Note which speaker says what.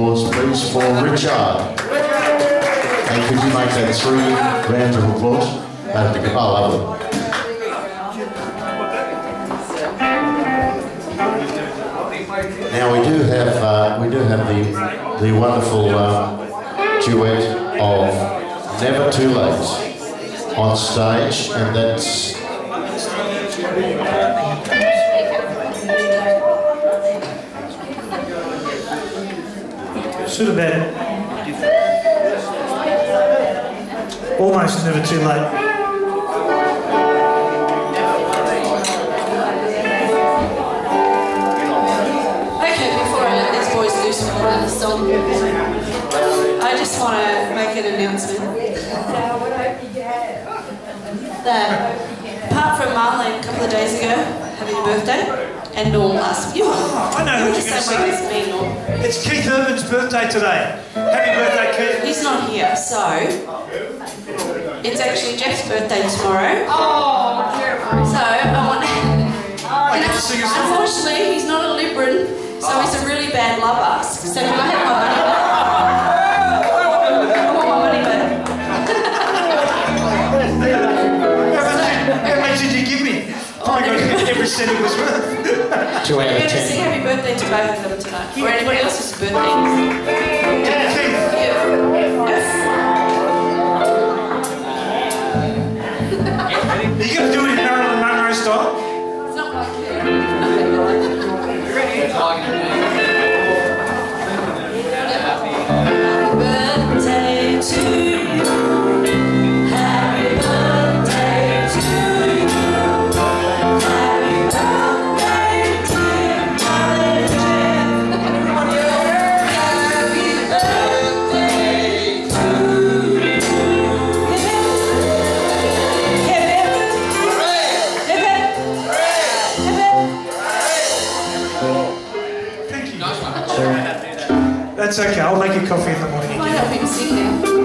Speaker 1: applause, please, for Richard. And could you make that three rounds of applause? That'd be. Oh, lovely. Now we do have uh, we do have the the wonderful uh, duet of Never Too Late on stage, and that's
Speaker 2: Almost never too late.
Speaker 3: Okay, before I just want to make an announcement. That apart from Marlene a couple of days ago having a birthday, and Norm last week.
Speaker 2: Say.
Speaker 3: me, Norm.
Speaker 2: It's Keith Urban's birthday today. Happy birthday, Keith.
Speaker 3: He's not here, so it's actually Geoff's birthday tomorrow. Oh, So I want.
Speaker 2: I get to sing a song.
Speaker 3: Unfortunately, he's not a Libran, so he's a really bad love ask. So can I have my money back? I want my money back.
Speaker 2: How much did you give me? Oh Probably got every cent it was worth.
Speaker 1: Two out
Speaker 3: I'm
Speaker 1: of
Speaker 3: going to sing happy birthday to both of them tonight, or anybody else's birthday.
Speaker 2: Keith,
Speaker 3: Yes.
Speaker 2: are you going to do it in Marilyn Monroe style?
Speaker 3: It's not like Happy
Speaker 2: That's okay. I'll make you coffee in the morning.
Speaker 3: Might help him sing now.